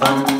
fun.